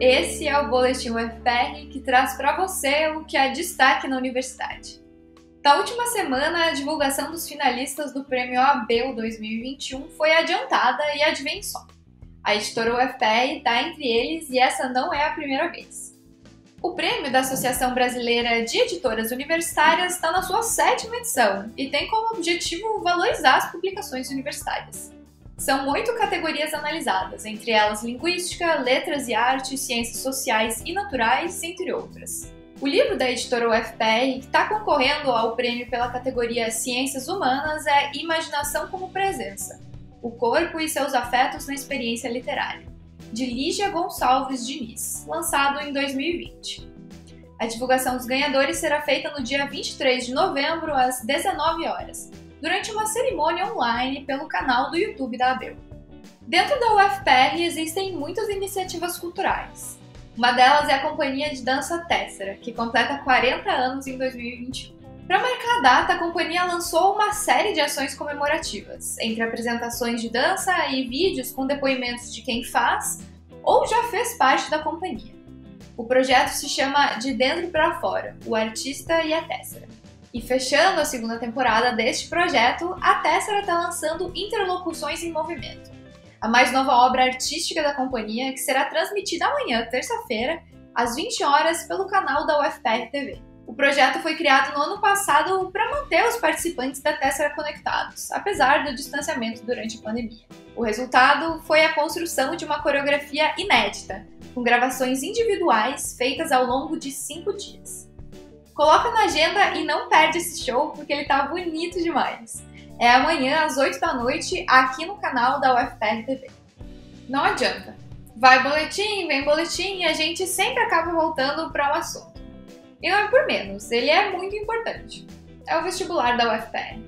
Esse é o Boletim UFR que traz para você o que é destaque na universidade. Na última semana, a divulgação dos finalistas do Prêmio ABEL 2021 foi adiantada e adivinha só. A editora UFR está entre eles e essa não é a primeira vez. O prêmio da Associação Brasileira de Editoras Universitárias está na sua sétima edição e tem como objetivo valorizar as publicações universitárias. São oito categorias analisadas, entre elas linguística, letras e artes, ciências sociais e naturais, entre outras. O livro da editora UFPR, que está concorrendo ao prêmio pela categoria Ciências Humanas, é Imaginação como Presença: O Corpo e Seus Afetos na Experiência Literária, de Lígia Gonçalves Diniz, lançado em 2020. A divulgação dos ganhadores será feita no dia 23 de novembro, às 19 horas, durante uma cerimônia online pelo canal do YouTube da Abel. Dentro da UFPR existem muitas iniciativas culturais. Uma delas é a Companhia de Dança Tessera, que completa 40 anos em 2021. Para marcar a data, a companhia lançou uma série de ações comemorativas, entre apresentações de dança e vídeos com depoimentos de quem faz ou já fez parte da companhia. O projeto se chama De Dentro para Fora, o Artista e a Tessera. E fechando a segunda temporada deste projeto, a Tessera está lançando Interlocuções em Movimento, a mais nova obra artística da companhia que será transmitida amanhã, terça-feira, às 20 horas, pelo canal da UFPR TV. O projeto foi criado no ano passado para manter os participantes da Tessera conectados, apesar do distanciamento durante a pandemia. O resultado foi a construção de uma coreografia inédita, com gravações individuais feitas ao longo de cinco dias. Coloca na agenda e não perde esse show porque ele tá bonito demais. É amanhã às 8 da noite aqui no canal da UFPR TV. Não adianta. Vai boletim, vem boletim e a gente sempre acaba voltando para o um assunto. E não é por menos, ele é muito importante. É o vestibular da UFPR.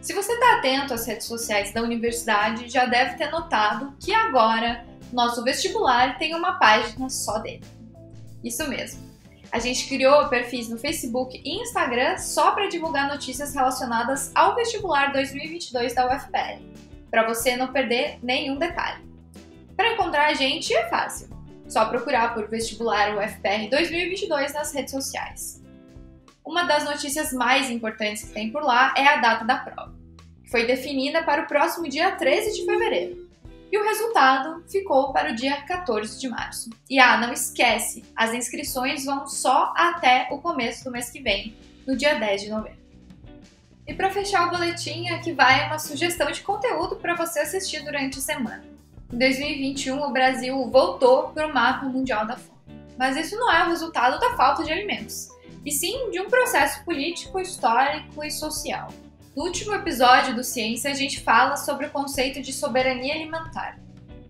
Se você está atento às redes sociais da universidade, já deve ter notado que agora nosso vestibular tem uma página só dele. Isso mesmo. A gente criou perfis no Facebook e Instagram só para divulgar notícias relacionadas ao vestibular 2022 da UFPR, para você não perder nenhum detalhe. Para encontrar a gente é fácil, só procurar por vestibular UFPR 2022 nas redes sociais. Uma das notícias mais importantes que tem por lá é a data da prova, que foi definida para o próximo dia 13 de fevereiro e o resultado ficou para o dia 14 de março. E ah, não esquece, as inscrições vão só até o começo do mês que vem, no dia 10 de novembro. E para fechar o boletim, aqui vai uma sugestão de conteúdo para você assistir durante a semana. Em 2021, o Brasil voltou para o mapa mundial da fome. Mas isso não é o resultado da falta de alimentos, e sim de um processo político, histórico e social. No último episódio do Ciência, a gente fala sobre o conceito de soberania alimentar,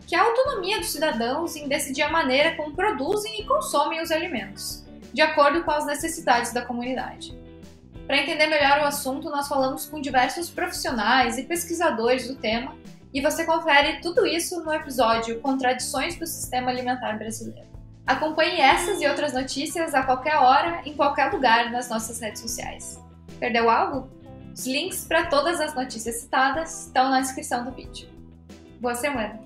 que é a autonomia dos cidadãos em decidir a maneira como produzem e consomem os alimentos, de acordo com as necessidades da comunidade. Para entender melhor o assunto, nós falamos com diversos profissionais e pesquisadores do tema, e você confere tudo isso no episódio Contradições do Sistema Alimentar Brasileiro. Acompanhe essas e outras notícias a qualquer hora, em qualquer lugar nas nossas redes sociais. Perdeu algo? Os links para todas as notícias citadas estão na descrição do vídeo. Boa semana!